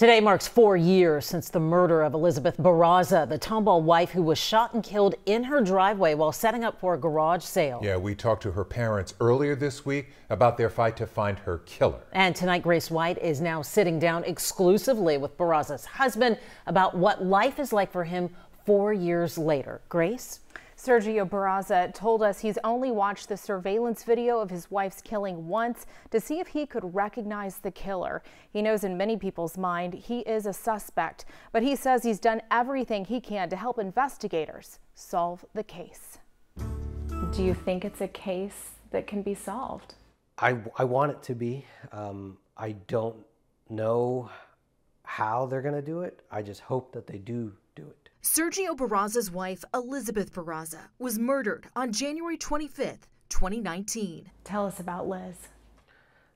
Today marks four years since the murder of Elizabeth Barraza, the Tomball wife who was shot and killed in her driveway while setting up for a garage sale. Yeah, we talked to her parents earlier this week about their fight to find her killer. And tonight, Grace White is now sitting down exclusively with Barraza's husband about what life is like for him four years later. Grace? Sergio Barraza told us he's only watched the surveillance video of his wife's killing once to see if he could recognize the killer. He knows in many people's mind he is a suspect, but he says he's done everything he can to help investigators solve the case. Do you think it's a case that can be solved? I, I want it to be. Um, I don't know how they're going to do it. I just hope that they do do it. Sergio Barraza's wife, Elizabeth Barraza, was murdered on January 25th, 2019. Tell us about Liz.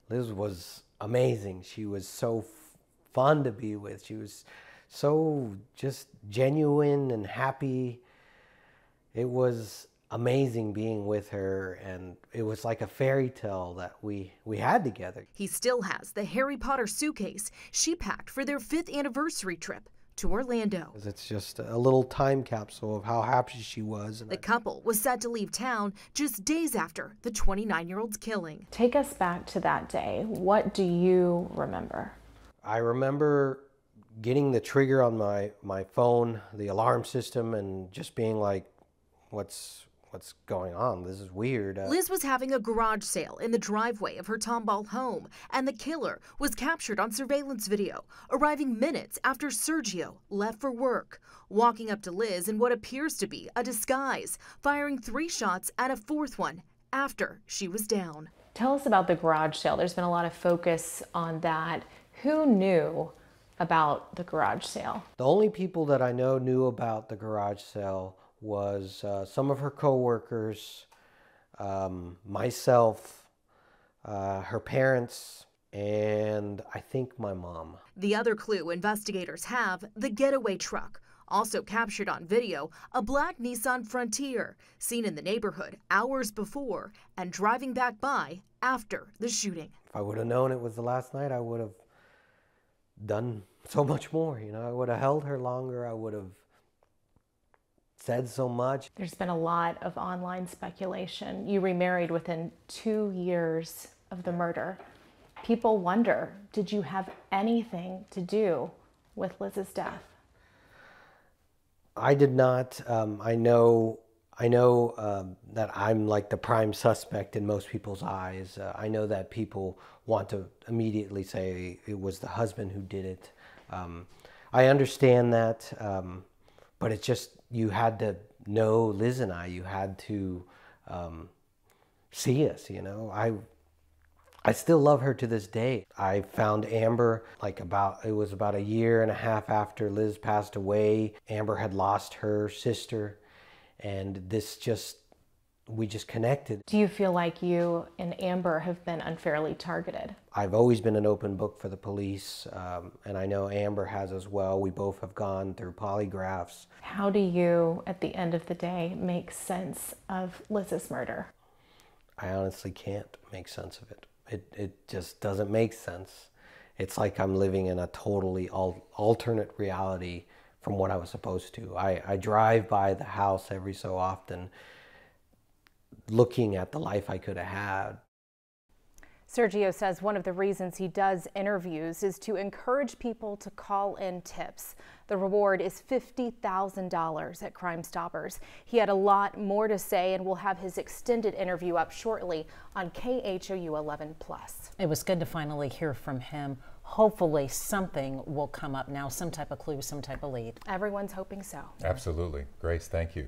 Liz was amazing. She was so fun to be with. She was so just genuine and happy. It was amazing being with her and it was like a fairy tale that we we had together. He still has the Harry Potter suitcase she packed for their 5th anniversary trip to Orlando. It's just a little time capsule of how happy she was. The couple was set to leave town just days after the 29 year old's killing. Take us back to that day. What do you remember? I remember getting the trigger on my, my phone, the alarm system, and just being like, what's what's going on? This is weird. Uh, Liz was having a garage sale in the driveway of her Tomball home, and the killer was captured on surveillance video, arriving minutes after Sergio left for work, walking up to Liz in what appears to be a disguise, firing three shots and a fourth one after she was down. Tell us about the garage sale. There's been a lot of focus on that. Who knew about the garage sale? The only people that I know knew about the garage sale was uh, some of her coworkers, um, myself, uh, her parents, and I think my mom. The other clue investigators have the getaway truck. Also captured on video, a black Nissan Frontier seen in the neighborhood hours before and driving back by after the shooting. If I would have known it was the last night, I would have done so much more. You know, I would have held her longer. I would have said so much. There's been a lot of online speculation. You remarried within two years of the murder. People wonder did you have anything to do with Liz's death? I did not. Um, I know. I know um, that I'm like the prime suspect in most people's eyes. Uh, I know that people want to immediately say it was the husband who did it. Um, I understand that. Um, but it's just you had to know Liz and I. You had to um, see us. You know, I I still love her to this day. I found Amber like about it was about a year and a half after Liz passed away. Amber had lost her sister, and this just we just connected. Do you feel like you and Amber have been unfairly targeted? I've always been an open book for the police, um, and I know Amber has as well. We both have gone through polygraphs. How do you, at the end of the day, make sense of Liz's murder? I honestly can't make sense of it. It, it just doesn't make sense. It's like I'm living in a totally al alternate reality from what I was supposed to. I, I drive by the house every so often looking at the life I could have had. Sergio says one of the reasons he does interviews is to encourage people to call in tips. The reward is $50,000 at Crime Stoppers. He had a lot more to say and we'll have his extended interview up shortly on KHOU 11 Plus. It was good to finally hear from him. Hopefully something will come up now, some type of clue, some type of lead. Everyone's hoping so. Absolutely. Grace, thank you.